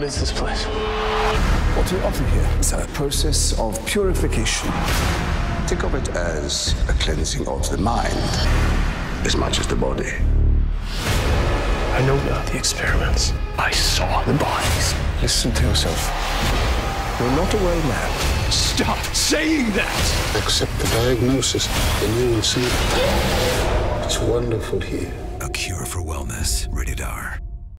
What is this place? What do we offer it's a process of purification. Think of it as a cleansing of the mind as much as the body. I know about the experiments. I saw the bodies. Listen to yourself. You're not a well man. Stop saying that! Accept the diagnosis, and you will see. It's wonderful here. A cure for wellness. Rated R.